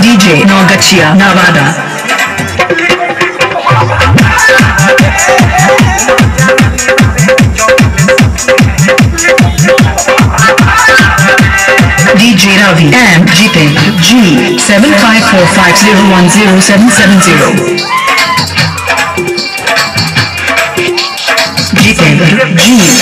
DJ Nogachia Nevada. DJ Ravi and Jiten G seven five four five zero one zero seven seven zero. Jiten G